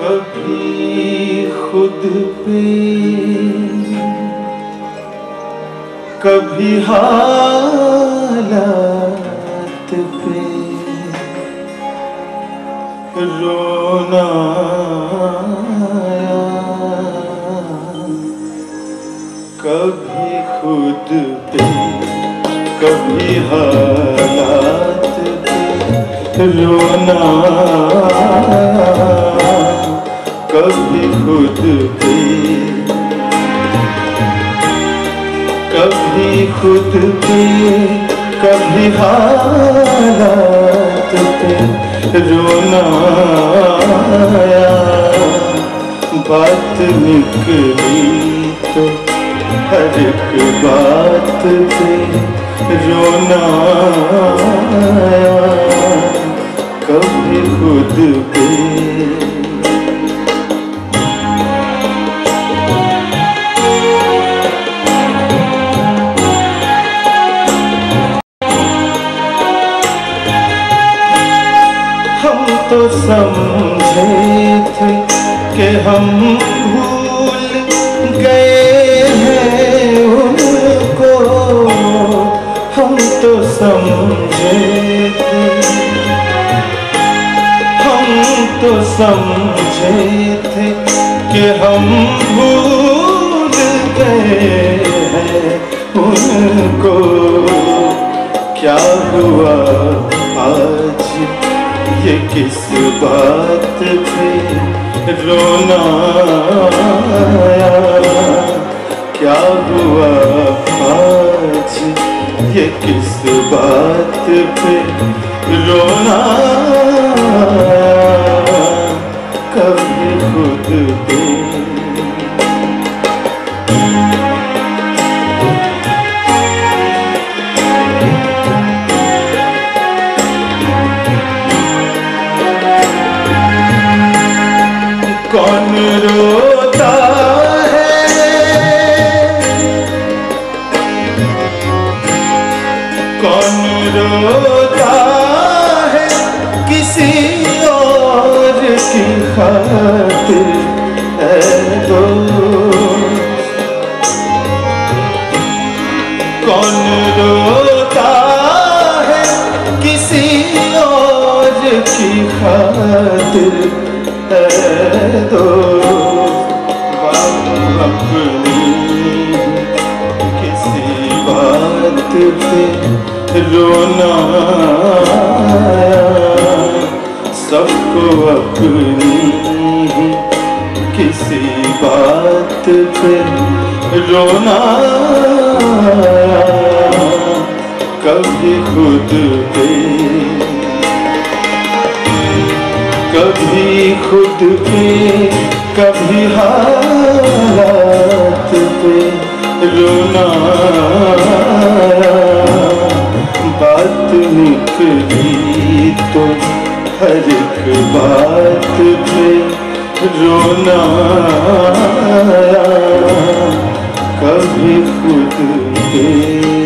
कभी खुद पे कभी हालात पे रोना कभी खुद पे, कभी हालात पे रोना, कभी खुद पे, कभी खुद पे, कभी हालात पे रोना आया बात निकली। हर बात पे रोना कभी खुद पे हम तो समझे थे कि हम समझे थे कि हम भूल गए हैं उनको। क्या हुआ आज? ये किस बात पे रोना आया? क्या हुआ आज? ये किस बात पे रोना आया? कौन रोता है? कौन रोता है किसी और की खातिर? कौन रोता है किसी और की खातिर? दोस्त अपनी किसी बात पे रोना सबको अपनी किसी बात पे रोना कभी खुद पे कभी खुद पे कभी हालात पे रोना। बात निकली तो हर एक बात पे रोना। कभी खुद पे